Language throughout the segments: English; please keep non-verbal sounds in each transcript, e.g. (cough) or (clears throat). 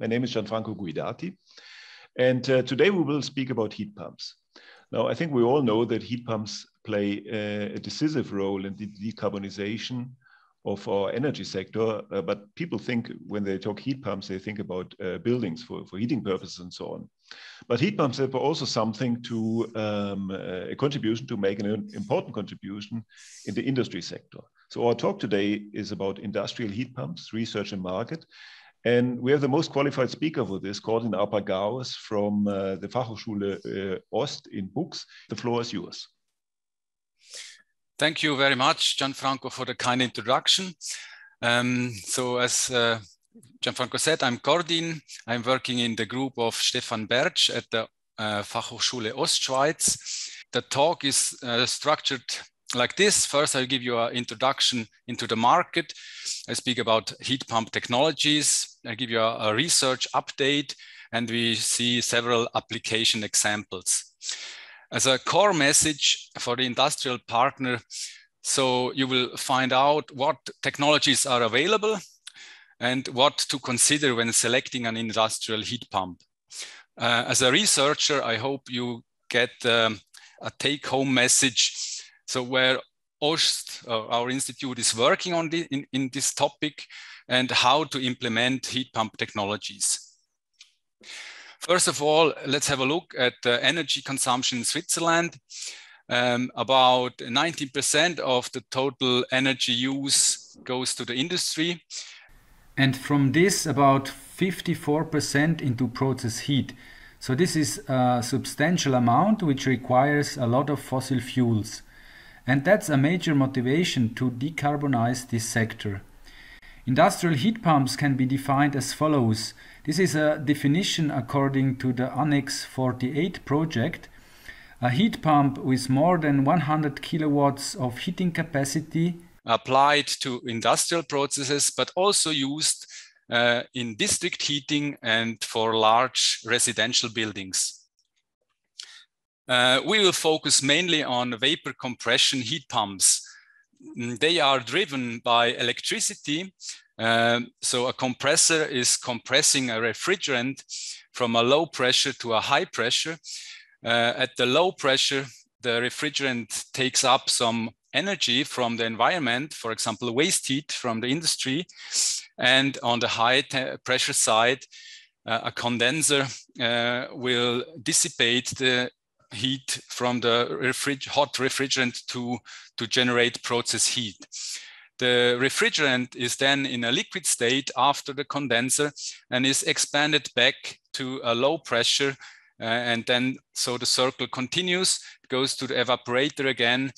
My name is Gianfranco Guidati, and uh, today we will speak about heat pumps. Now, I think we all know that heat pumps play a decisive role in the decarbonization of our energy sector, uh, but people think when they talk heat pumps, they think about uh, buildings for, for heating purposes and so on. But heat pumps have also something to um, uh, a contribution to make an important contribution in the industry sector. So our talk today is about industrial heat pumps, research and market, and we have the most qualified speaker for this, Cordin Arpagaus from uh, the Fachhochschule uh, Ost in Buchs. The floor is yours. Thank you very much, Gianfranco, for the kind introduction. Um, so as uh, Gianfranco said, I'm Cordin. I'm working in the group of Stefan Bertsch at the uh, Fachhochschule Ostschweiz. The talk is uh, structured like this. First, I'll give you an introduction into the market. I speak about heat pump technologies. I give you a, a research update, and we see several application examples. As a core message for the industrial partner, so you will find out what technologies are available and what to consider when selecting an industrial heat pump. Uh, as a researcher, I hope you get um, a take-home message so where OST, uh, our institute, is working on the, in, in this topic and how to implement heat pump technologies. First of all, let's have a look at the energy consumption in Switzerland. Um, about 19% of the total energy use goes to the industry. And from this, about 54% into process heat. So this is a substantial amount which requires a lot of fossil fuels. And that's a major motivation to decarbonize this sector. Industrial heat pumps can be defined as follows. This is a definition according to the Annex 48 project. A heat pump with more than 100 kilowatts of heating capacity applied to industrial processes, but also used uh, in district heating and for large residential buildings. Uh, we will focus mainly on vapor compression heat pumps. Mm, they are driven by electricity. Uh, so a compressor is compressing a refrigerant from a low pressure to a high pressure. Uh, at the low pressure, the refrigerant takes up some energy from the environment, for example, waste heat from the industry. And on the high pressure side, uh, a condenser uh, will dissipate the heat from the refrig hot refrigerant to, to generate process heat. The refrigerant is then in a liquid state after the condenser and is expanded back to a low pressure. Uh, and then, so the circle continues, goes to the evaporator again,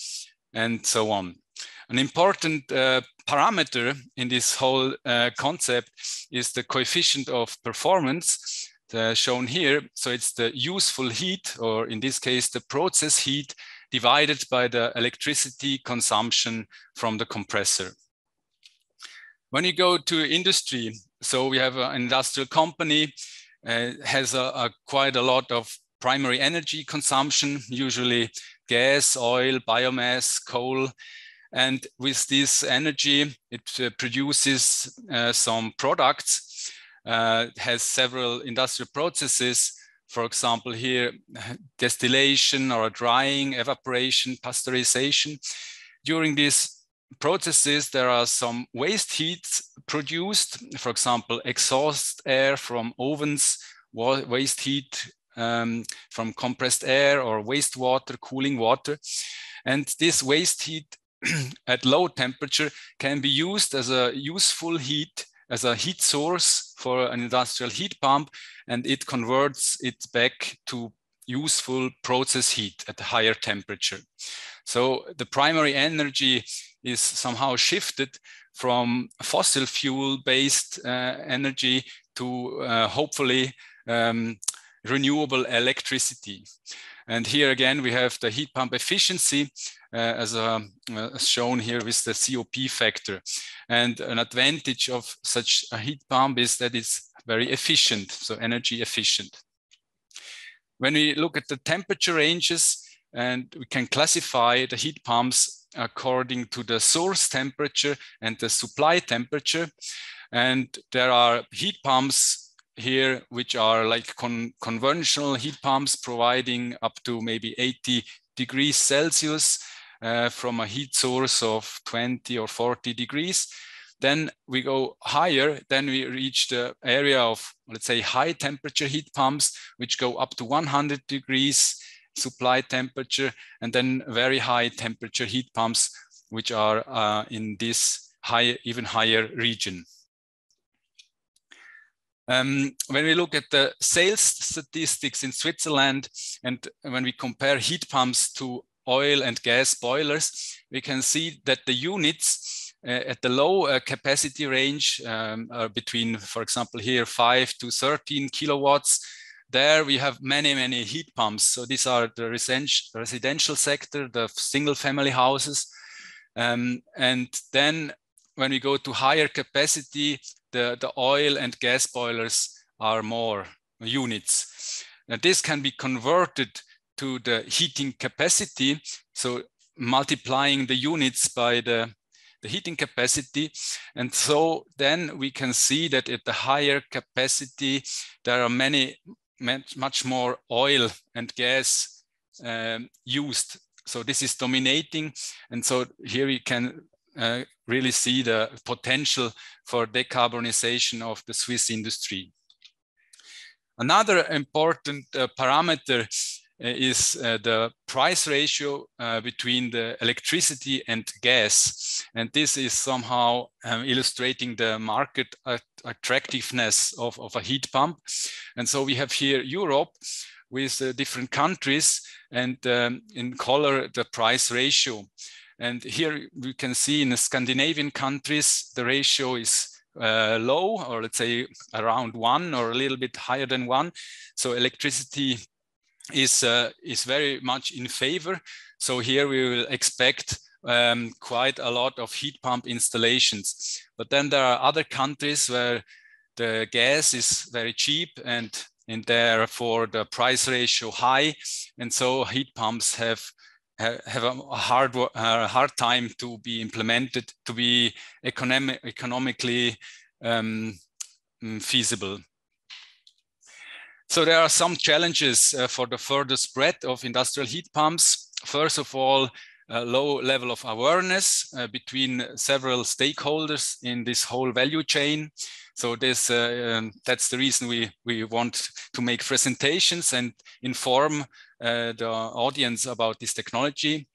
and so on. An important uh, parameter in this whole uh, concept is the coefficient of performance uh, shown here. So it's the useful heat, or in this case, the process heat divided by the electricity consumption from the compressor. When you go to industry, so we have an industrial company, uh, has a, a quite a lot of primary energy consumption, usually gas, oil, biomass, coal. And with this energy, it uh, produces uh, some products uh, has several industrial processes. For example, here, (laughs) distillation or drying, evaporation, pasteurization. During these processes, there are some waste heat produced. For example, exhaust air from ovens, waste heat um, from compressed air or wastewater, cooling water. And this waste heat (clears throat) at low temperature can be used as a useful heat as a heat source for an industrial heat pump, and it converts it back to useful process heat at a higher temperature. So the primary energy is somehow shifted from fossil fuel based uh, energy to uh, hopefully um, renewable electricity. And here again, we have the heat pump efficiency uh, as, uh, as shown here with the COP factor. And an advantage of such a heat pump is that it's very efficient, so energy efficient. When we look at the temperature ranges, and we can classify the heat pumps according to the source temperature and the supply temperature. And there are heat pumps here, which are like con conventional heat pumps providing up to maybe 80 degrees Celsius uh, from a heat source of 20 or 40 degrees. Then we go higher, then we reach the area of, let's say, high temperature heat pumps, which go up to 100 degrees supply temperature, and then very high temperature heat pumps, which are uh, in this high, even higher region. Um, when we look at the sales statistics in Switzerland, and when we compare heat pumps to oil and gas boilers, we can see that the units uh, at the low uh, capacity range um, are between, for example, here 5 to 13 kilowatts. There we have many, many heat pumps. So these are the residential sector, the single family houses. Um, and then when we go to higher capacity, the, the oil and gas boilers are more units. And this can be converted to the heating capacity. So multiplying the units by the, the heating capacity. And so then we can see that at the higher capacity, there are many, much more oil and gas um, used. So this is dominating. And so here we can uh, really see the potential for decarbonization of the Swiss industry. Another important uh, parameter uh, is uh, the price ratio uh, between the electricity and gas. And this is somehow um, illustrating the market attractiveness of, of a heat pump. And so we have here Europe with uh, different countries and um, in color the price ratio. And here we can see in the Scandinavian countries, the ratio is uh, low or let's say around one or a little bit higher than one. So electricity is, uh, is very much in favor. So here we will expect um, quite a lot of heat pump installations. But then there are other countries where the gas is very cheap and, and therefore the price ratio high. And so heat pumps have have a hard a hard time to be implemented to be economic, economically um, mm, feasible. So there are some challenges uh, for the further spread of industrial heat pumps. First of all, a low level of awareness uh, between several stakeholders in this whole value chain. So this, uh, um, that's the reason we, we want to make presentations and inform the audience about this technology.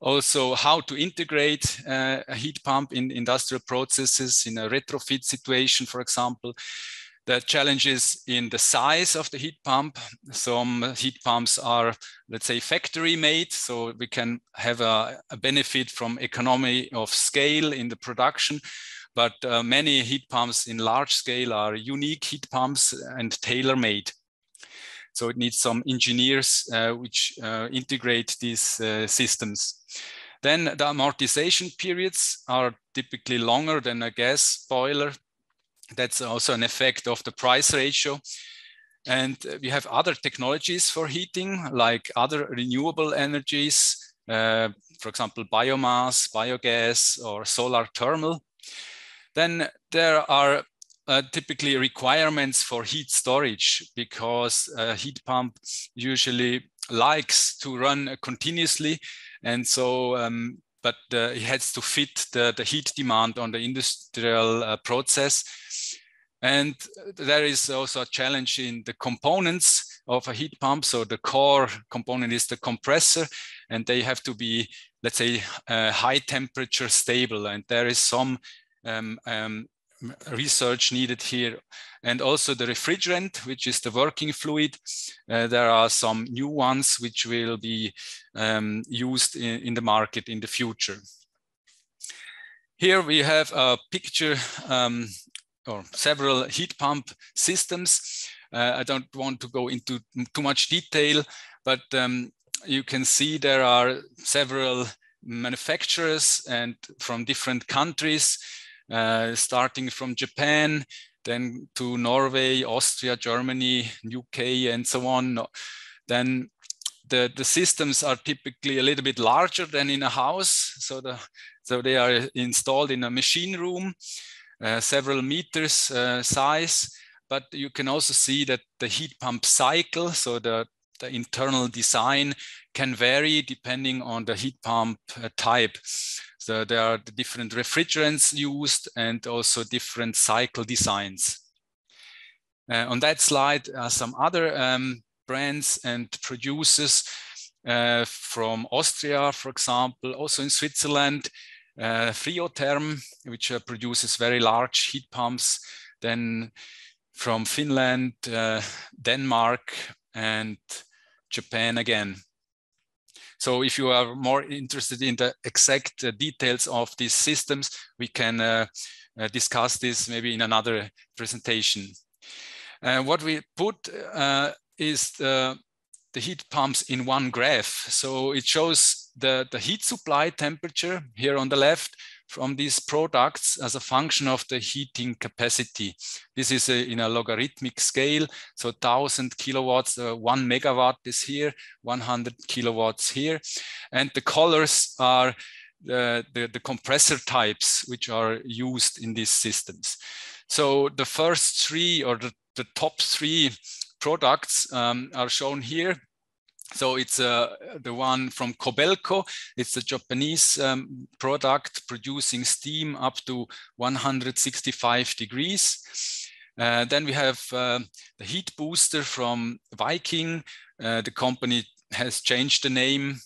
Also, how to integrate uh, a heat pump in industrial processes in a retrofit situation, for example the challenges in the size of the heat pump. Some heat pumps are, let's say, factory made, so we can have a, a benefit from economy of scale in the production. But uh, many heat pumps in large scale are unique heat pumps and tailor made. So it needs some engineers uh, which uh, integrate these uh, systems. Then the amortization periods are typically longer than a gas boiler that's also an effect of the price ratio. And we have other technologies for heating, like other renewable energies, uh, for example, biomass, biogas, or solar thermal. Then there are uh, typically requirements for heat storage because a heat pump usually likes to run continuously. And so um, but uh, it has to fit the, the heat demand on the industrial uh, process. And there is also a challenge in the components of a heat pump. So the core component is the compressor, and they have to be, let's say, uh, high temperature stable. And there is some um, um, research needed here. And also the refrigerant, which is the working fluid. Uh, there are some new ones which will be um, used in, in, the market in the future. Here we have a picture um, or several heat pump systems. Uh, I don't want to go into too much detail, but um, you can see there are several manufacturers and from different countries starting from Japan, then to Norway, Austria, Germany, UK, and so on. Then the, the systems are typically a little bit larger than in a house. So, the, so they are installed in a machine room, uh, several meters uh, size. but you can also see that the heat pump cycle, so the, the internal design can vary depending on the heat pump uh, type. So there are the different refrigerants used and also different cycle designs. Uh, on that slide are some other um, brands and producers uh, from Austria, for example, also in Switzerland, uh, Friotherm, which uh, produces very large heat pumps, then from Finland, uh, Denmark, and Japan again. So if you are more interested in the exact uh, details of these systems, we can uh, uh, discuss this maybe in another presentation. what we put is the, the heat pumps in one graph. So it shows the, the heat supply temperature here on the left from these products as a function of the heating capacity. This is a, in a logarithmic scale. So 1000 kilowatts, uh, one megawatt is here, 100 kilowatts here. And the colors are the, the, the compressor types which are used in these systems. So the first three or the, the top three products um, are shown here. So it's uh, the one from Kobelco. It's a Japanese um, product producing steam up to 165 degrees. Uh, then we have uh, the heat booster from Viking. Uh, the company has changed the name,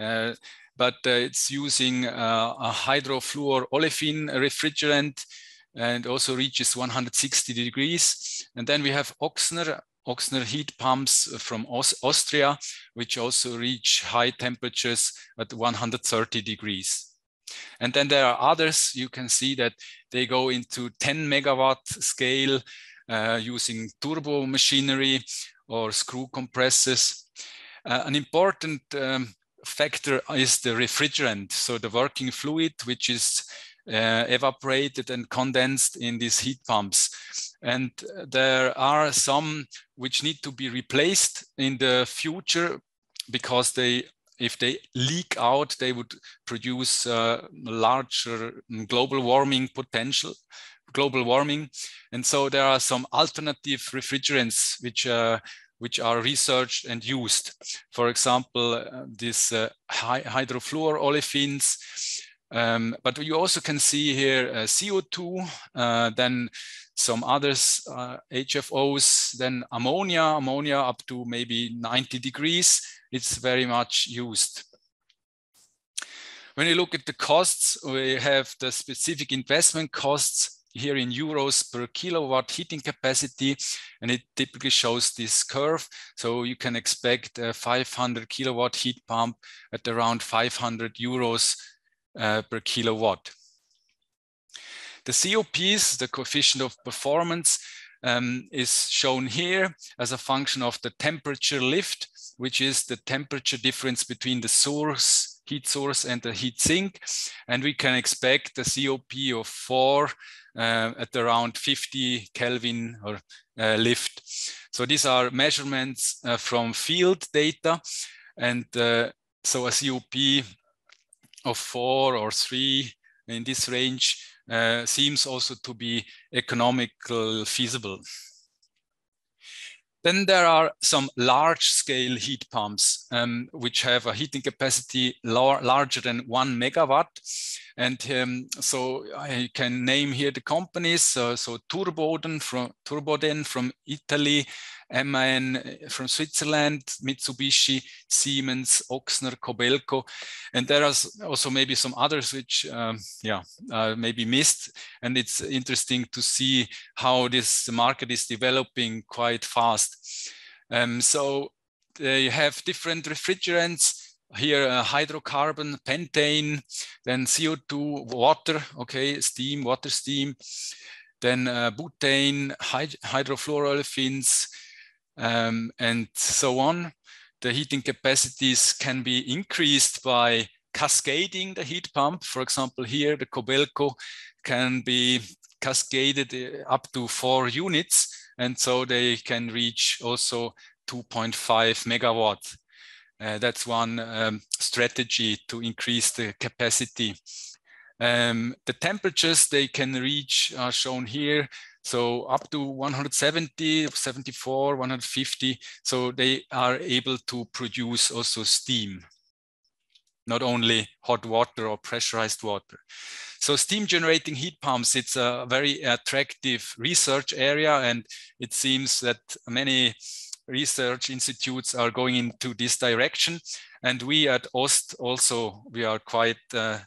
uh, but uh, it's using a hydrofluor olefin refrigerant and also reaches 160 degrees. And then we have Ochsner, Ochsner heat pumps from Austria, which also reach high temperatures at 130 degrees. And then there are others, you can see that they go into 10 megawatt scale uh, using turbo machinery or screw compressors. Uh, an important um, factor is the refrigerant, so the working fluid, which is uh, evaporated and condensed in these heat pumps. And there are some which need to be replaced in the future because they if they leak out, they would produce uh, larger global warming potential, global warming. And so there are some alternative refrigerants which, uh, which are researched and used. For example, uh, these uh, hydrofluorolefins, um, but you also can see here uh, CO2, uh, then some others, uh, HFOs, then ammonia, ammonia up to maybe 90 degrees. It's very much used. When you look at the costs, we have the specific investment costs here in euros per kilowatt heating capacity, and it typically shows this curve. So you can expect a 500 kilowatt heat pump at around 500 euros uh, per kilowatt. The COPs, the coefficient of performance, um, is shown here as a function of the temperature lift, which is the temperature difference between the source, heat source and the heat sink. And we can expect a COP of four uh, at around 50 Kelvin or uh, lift. So these are measurements uh, from field data. And uh, so a COP of four or three in this range uh, seems also to be economical feasible. Then there are some large scale heat pumps, um, which have a heating capacity lar larger than one megawatt. And um, so I can name here the companies. Uh, so Turboden from, Turboden from Italy, MAN from Switzerland, Mitsubishi, Siemens, Ochsner, Kobelco, and there are also maybe some others which, um, yeah, uh, maybe missed. And it's interesting to see how this market is developing quite fast. Um, so they have different refrigerants here uh, hydrocarbon, pentane, then CO2, water, okay, steam, water steam, then uh, butane, hyd hydrofluorolefins, um, and so on. The heating capacities can be increased by cascading the heat pump. For example, here the Kobelco can be cascaded uh, up to four units. And so they can reach also 2.5 megawatt. Uh, that's one um, strategy to increase the capacity. Um, the temperatures they can reach are shown here. So up to 170, 74, 150. So they are able to produce also steam, not only hot water or pressurized water. So steam generating heat pumps, it's a very attractive research area. And it seems that many research institutes are going into this direction. And we at OST also, we are quite uh,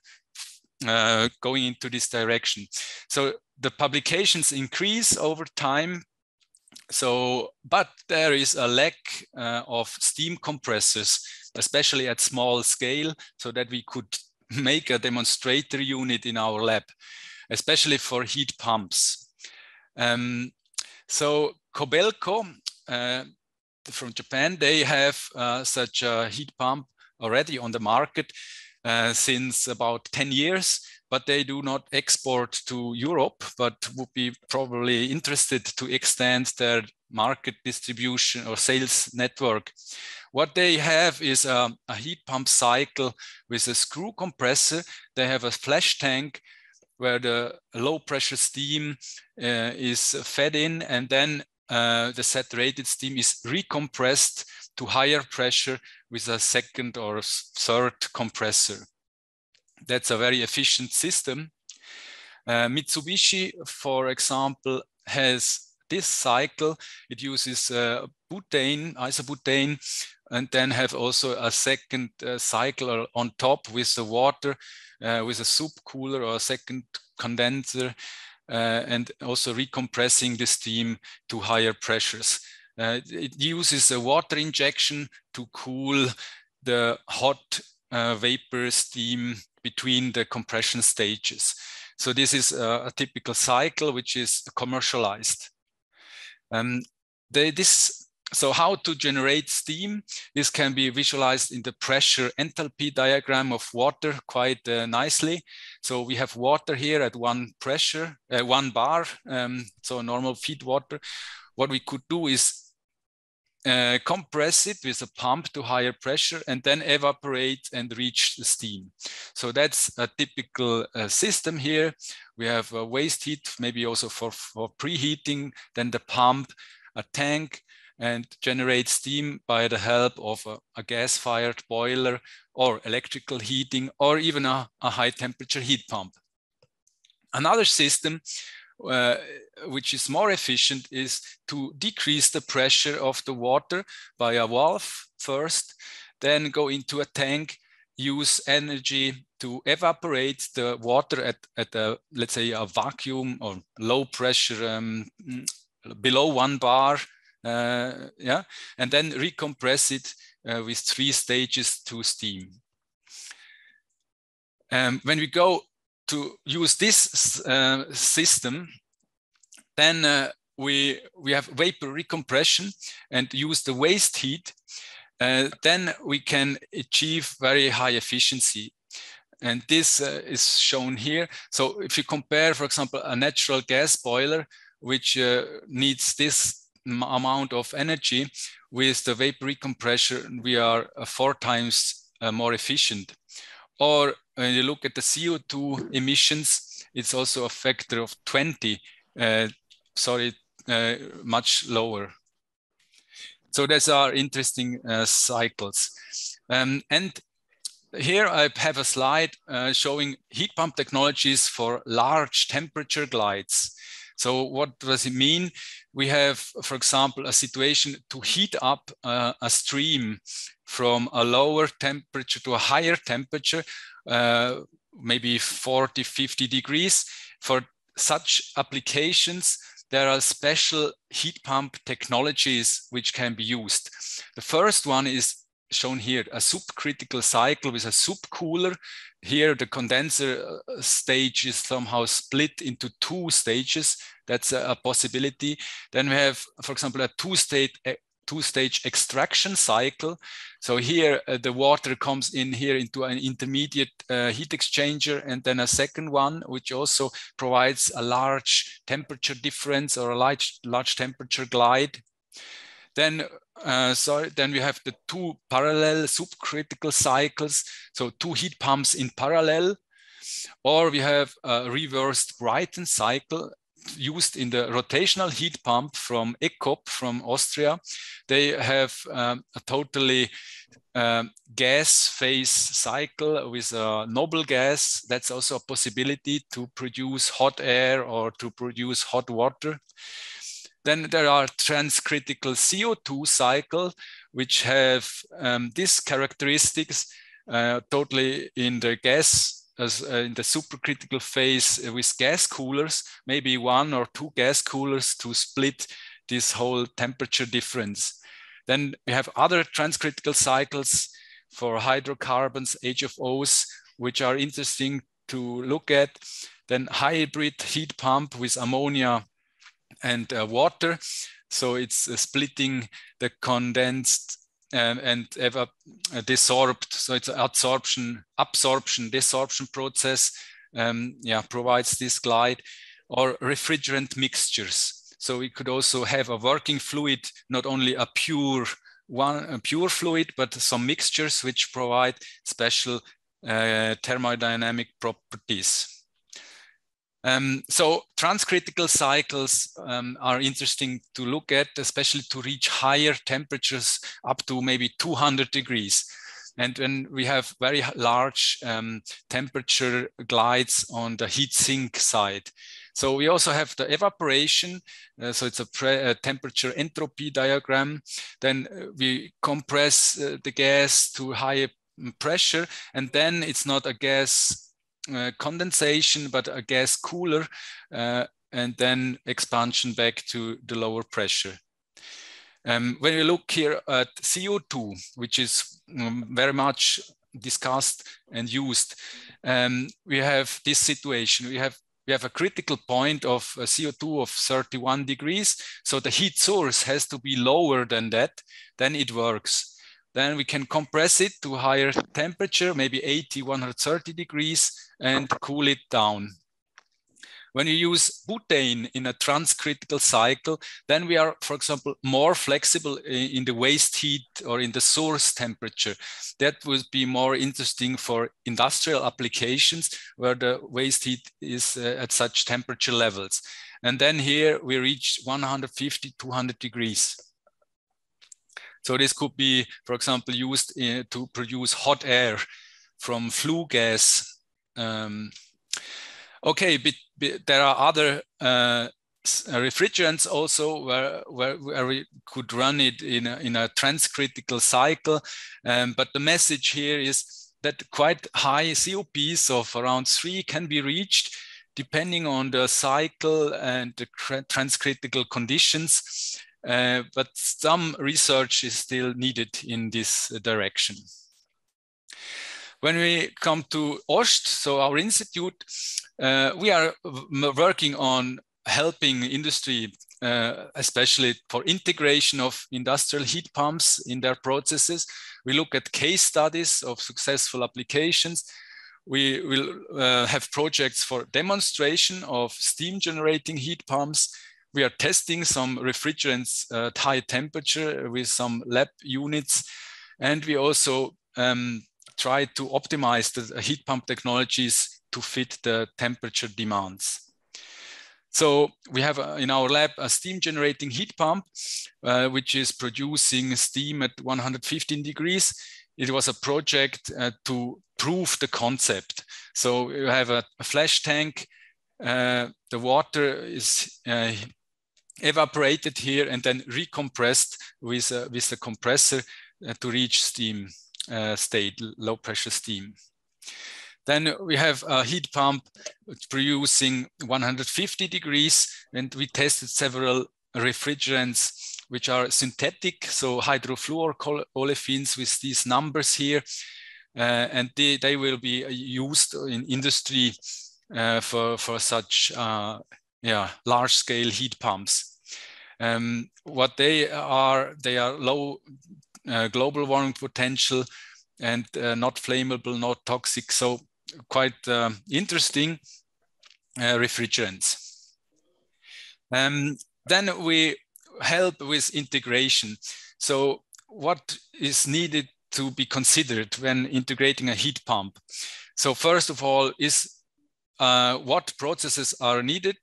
uh, going into this direction. So the publications increase over time. So, but there is a lack uh, of steam compressors, especially at small scale, so that we could (laughs) make a demonstrator unit in our lab, especially for heat pumps. Um, so Kobelco uh, from Japan, they have uh, such a heat pump already on the market uh, since about 10 years, but they do not export to Europe, but would be probably interested to extend their market distribution or sales network. What they have is a, a heat pump cycle with a screw compressor. They have a flash tank where the low pressure steam uh, is fed in and then uh, the saturated steam is recompressed to higher pressure with a second or third compressor. That's a very efficient system. Uh, Mitsubishi, for example, has this cycle. It uses uh, butane, isobutane, and then have also a second uh, cycle on top with the water, uh, with a soup cooler or a second condenser, uh, and also recompressing the steam to higher pressures. Uh, it uses a water injection to cool the hot uh, vapor steam between the compression stages. So this is a, a typical cycle which is commercialized. Um, they, this, so how to generate steam? This can be visualized in the pressure enthalpy diagram of water quite uh, nicely. So we have water here at one pressure, uh, one bar, um, so normal feed water. What we could do is uh, compress it with a pump to higher pressure and then evaporate and reach the steam. So that's a typical uh, system here. We have a waste heat, maybe also for, for preheating, then the pump, a tank, and generate steam by the help of a, a gas-fired boiler or electrical heating or even a, a high temperature heat pump. Another system uh, which is more efficient is to decrease the pressure of the water by a valve first, then go into a tank, use energy to evaporate the water at, at a, let's say a vacuum or low pressure um, below one bar, uh, yeah, and then recompress it uh, with three stages to steam. Um, when we go to use this uh, system, then uh, we, we have vapor recompression and use the waste heat. Uh, then we can achieve very high efficiency. And this uh, is shown here. So if you compare, for example, a natural gas boiler, which uh, needs this amount of energy with the vapor recompression, we are uh, four times more efficient. Or when you look at the CO2 emissions, it's also a factor of 20, uh, sorry, uh, much lower. So these are interesting uh, cycles. Um, and here I have a slide uh, showing heat pump technologies for large temperature glides. So what does it mean? We have, for example, a situation to heat up uh, a stream from a lower temperature to a higher temperature, uh, maybe 40, 50 degrees. For such applications, there are special heat pump technologies which can be used. The first one is shown here, a subcritical cycle with a subcooler. Here, the condenser uh, stage is somehow split into two stages. That's a, a possibility. Then we have, for example, a two-state two-stage extraction cycle. So here uh, the water comes in here into an intermediate uh, heat exchanger and then a second one, which also provides a large temperature difference or a large, large temperature glide. Then, uh, sorry, then we have the two parallel subcritical cycles. So two heat pumps in parallel. or we have a reversed Brayton cycle used in the rotational heat pump from ECOP from Austria. They have um, a totally um, gas phase cycle with a noble gas. That's also a possibility to produce hot air or to produce hot water. Then there are transcritical CO2 cycle, which have um, these characteristics uh, totally in the gas as uh, in the supercritical phase with gas coolers, maybe one or two gas coolers to split this whole temperature difference. Then we have other transcritical cycles for hydrocarbons, HFOs, which are interesting to look at. Then hybrid heat pump with ammonia and uh, water. So it's uh, splitting the condensed and evap uh, desorbed. So it's absorption, absorption, desorption process. Um, yeah, provides this glide or refrigerant mixtures. So we could also have a working fluid, not only a pure one a pure fluid, but some mixtures which provide special uh, thermodynamic properties. Um, so transcritical cycles um, are interesting to look at, especially to reach higher temperatures up to maybe 200 degrees. And when we have very large um, temperature glides on the heat sink side. So we also have the evaporation. Uh, so it's a, a, temperature entropy diagram. Then uh, we compress uh, the gas to higher pressure, and then it's not a gas condensation, but a gas cooler, uh, and then expansion back to the lower pressure. Um, when we look here at CO2, which is um, very much discussed and used, um, we have this situation. We have we have a critical point of CO2 of 31 degrees. So the heat source has to be lower than that, then it works. Then we can compress it to higher temperature, maybe 80, 130 degrees, and cool it down. When you use butane in a transcritical cycle, then we are, for example, more flexible in the waste heat or in the source temperature. That would be more interesting for industrial applications where the waste heat is uh, at such temperature levels. And then here we reach 150, 200 degrees. So this could be, for example, used in, to produce hot air from flue gas. Um, okay, but, but, there are other uh, refrigerants also where, where, where, we could run it in a, in a transcritical cycle. Um, but the message here is that quite high COPs of around three can be reached depending on the cycle and the transcritical conditions. Uh, but some research is still needed in this direction. When we come to OST, so our institute, uh, we are working on helping industry, uh, especially for integration of industrial heat pumps in their processes. We look at case studies of successful applications. We will uh, have projects for demonstration of steam generating heat pumps we are testing some refrigerants at high temperature with some lab units. And we also um, try to optimize the heat pump technologies to fit the temperature demands. So we have uh, in our lab a steam generating heat pump, uh, which is producing steam at 115 degrees. It was a project uh, to prove the concept. So we have a, a flash tank. Uh, the water is uh, evaporated here and then recompressed with, uh, with the compressor uh, to reach steam uh, state, low pressure steam. Then we have a heat pump producing 150 degrees and we tested several refrigerants which are synthetic, so hydrofluorolefins with these numbers here. Uh, and they, they will be used in industry uh, for, for such uh, yeah, large scale heat pumps. Um, what they are, they are low uh, global warming potential and uh, not flammable, not toxic. So quite uh, interesting refrigerants. Um, then we help with integration. So what is needed to be considered when integrating a heat pump? So first of all, is uh, what processes are needed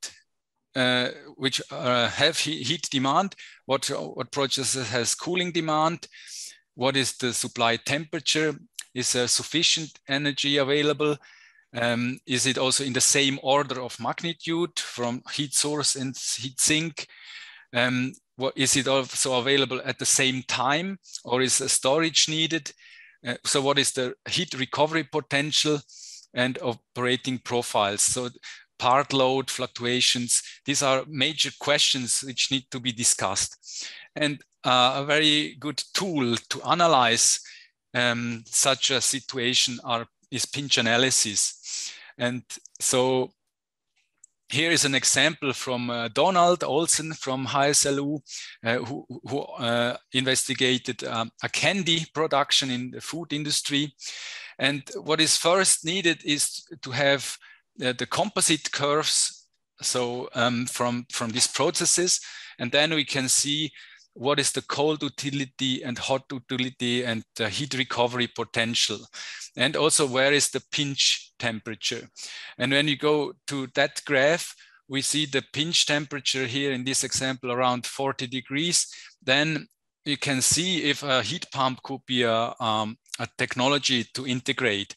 uh, which uh, have heat demand, what, what processes has cooling demand, what is the supply temperature, is there sufficient energy available, um, is it also in the same order of magnitude from heat source and heat sink? Um, what, is it also available at the same time or is a storage needed? Uh, so what is the heat recovery potential and operating profiles? So part load fluctuations, these are major questions which need to be discussed. And uh, a very good tool to analyze um, such a situation are, is pinch analysis. And so here is an example from uh, Donald Olsen from HSLU, uh, who, who uh, investigated um, a candy production in the food industry. And what is first needed is to have uh, the composite curves so um, from, from these processes. And then we can see what is the cold utility and hot utility and heat recovery potential. And also where is the pinch temperature. And when you go to that graph, we see the pinch temperature here in this example around 40 degrees. Then you can see if a heat pump could be a, um, a technology to integrate.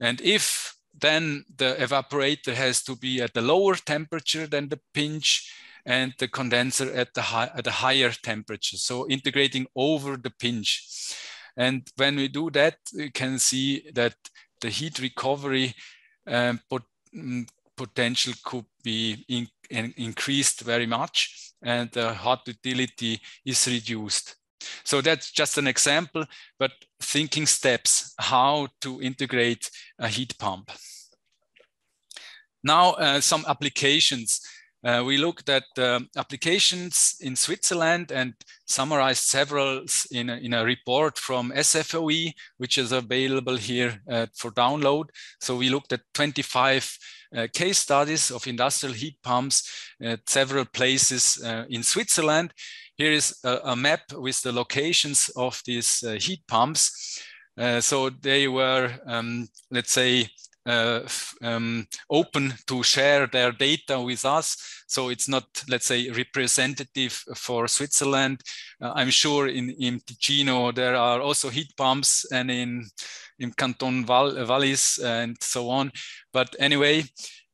And if then the evaporator has to be at a lower temperature than the pinch and the condenser at the high, at a higher temperature. So integrating over the pinch. And when we do that, we can see that the heat recovery um, pot, um, potential could be in, in, increased very much and the hot utility is reduced. So that's just an example, but thinking steps how to integrate a heat pump. Now, uh, some applications. Uh, we looked at uh, applications in Switzerland and summarized several in a, in a report from SFOE, which is available here uh, for download. So we looked at 25 uh, case studies of industrial heat pumps at several places uh, in Switzerland. Here is a, a, map with the locations of these heat pumps. so they were, um, let's say, uh, um, open to share their data with us. So it's not, let's say, representative for Switzerland. Uh, I'm sure in, in Ticino there are also heat pumps and in, in Canton Val and so on. But anyway,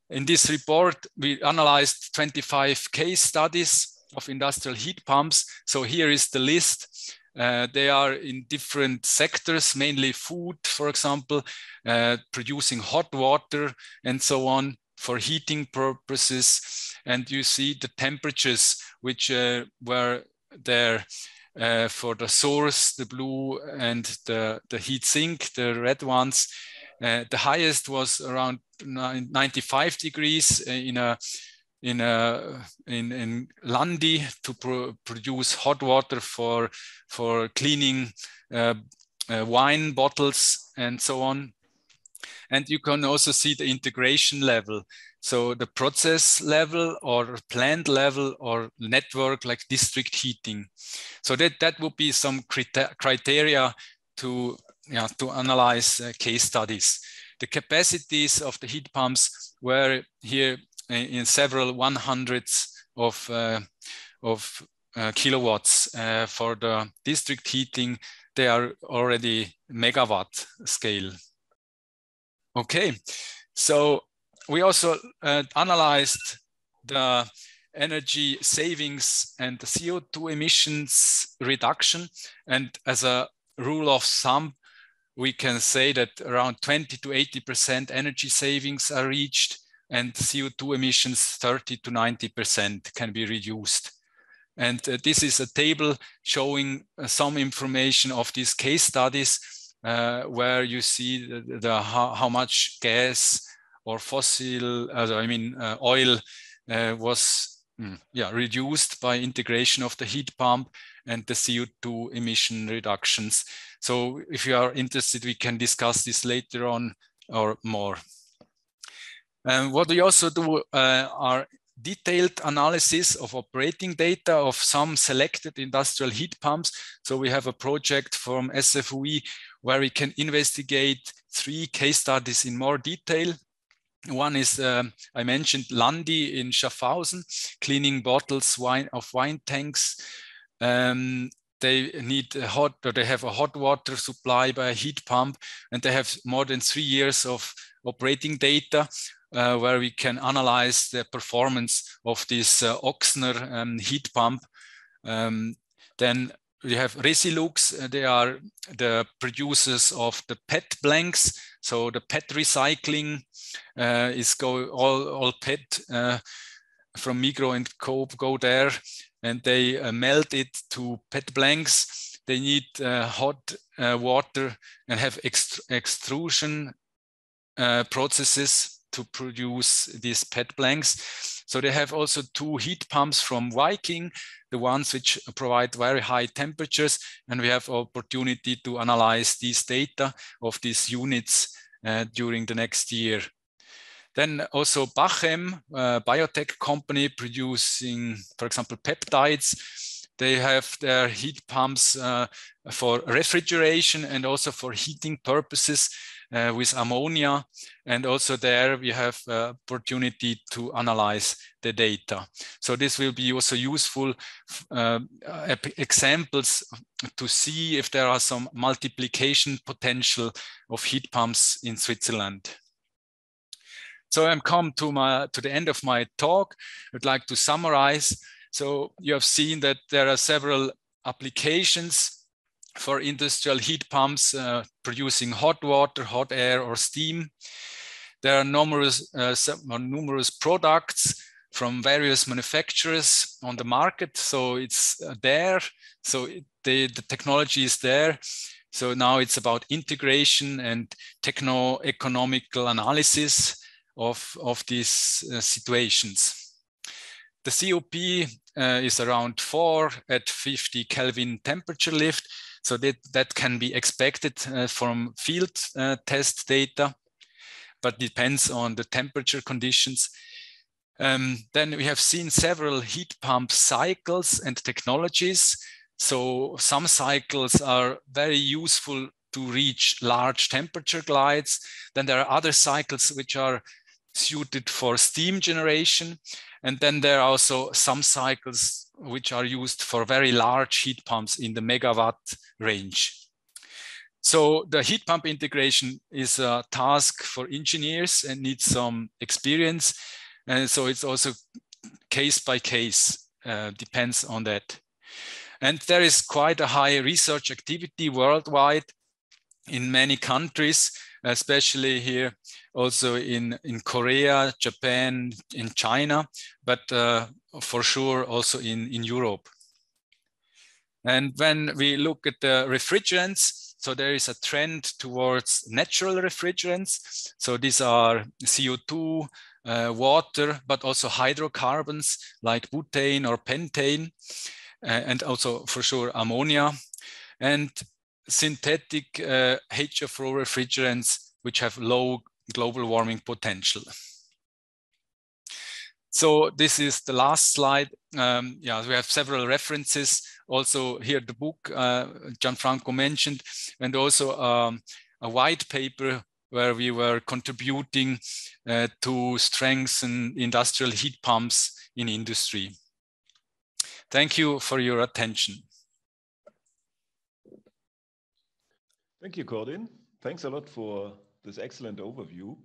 in this report, we analyzed 25 case studies of industrial heat pumps. So here is the list uh, they are in different sectors, mainly food, for example, uh, producing hot water and so on for heating purposes. And you see the temperatures which uh, were there uh, for the source, the blue, and the, the heat sink, the red ones. Uh, the highest was around 95 degrees in a in, uh, in, in Landi to pro produce hot water for, for cleaning uh, uh, wine bottles and so on. And you can also see the integration level. So the process level or plant level or network like district heating. So that, that would be some criteria to, yeah, to analyze uh, case studies. The capacities of the heat pumps were here in several one hundreds of, uh, of uh, kilowatts. Uh, for the district heating, they are already megawatt scale. Okay, so we also analyzed the energy savings and the CO2 emissions reduction. And as a rule of thumb, we can say that around 20 to 80% energy savings are reached and CO2 emissions 30 to 90% can be reduced. And uh, this is a table showing uh, some information of these case studies uh, where you see the, the how, how, much gas or fossil, uh, I mean uh, oil uh, was mm, yeah, reduced by integration of the heat pump and the CO2 emission reductions. So if you are interested, we can discuss this later on or more. And what we also do uh, are detailed analysis of operating data of some selected industrial heat pumps. So we have a project from SFOE where we can investigate three case studies in more detail. one is um, I mentioned Landi in Schaffhausen, cleaning bottles wine, of wine tanks. Um, they need hot or they have a hot water supply by a heat pump, and they have more than three years of operating data uh, where we can analyze the performance of this uh, Ochsner um, heat pump. Um, then we have Resilux. Uh, they are the producers of the PET blanks. So the PET recycling uh, is go all, all PET uh, from Migros and Coop go there and they uh, melt it to PET blanks. They need uh, hot uh, water and have ext extrusion processes to produce these PET blanks. So they have also two heat pumps from Viking, the ones which provide very high temperatures. And we have opportunity to analyze these data of these units uh, during the next year. Then also Bachem, a biotech company producing, for example, peptides. They have their heat pumps uh, for refrigeration and also for heating purposes uh, with ammonia. And also there we have uh, opportunity to analyze the data. So this will be also useful uh, examples to see if there are some multiplication potential of heat pumps in Switzerland. So I'm come to my to the end of my talk. I'd like to summarize. So you have seen that there are several applications for industrial heat pumps uh, producing hot water, hot air, or steam. There are numerous, uh, numerous products from various manufacturers on the market. So it's uh, there. So the, the technology is there. So now it's about integration and techno-economical analysis of, of these uh, situations. The COP uh, is around four at 50 Kelvin temperature lift. So that, that can be expected uh, from field uh, test data, but depends on the temperature conditions. Um, then we have seen several heat pump cycles and technologies. So some cycles are very useful to reach large temperature glides. Then there are other cycles which are suited for steam generation. And then there are also some cycles which are used for very large heat pumps in the megawatt range. So the heat pump integration is a task for engineers and needs some experience. And so it's also case by case, uh, depends on that. And there is quite a high research activity worldwide in many countries, especially here also in, in Korea, Japan, in China, but uh, for sure also in, in Europe. And when we look at the refrigerants, so there is a trend towards natural refrigerants. So these are CO2, uh, water, but also hydrocarbons like butane or pentane, uh, and also for sure ammonia, and synthetic uh, HFO refrigerants, which have low global warming potential. So this is the last slide. Um, yeah, we have several references. Also here the book uh, Gianfranco mentioned, and also um, a white paper where we were contributing uh, to strengthen industrial heat pumps in industry. Thank you for your attention. Thank you, Cordin. Thanks a lot for this excellent overview.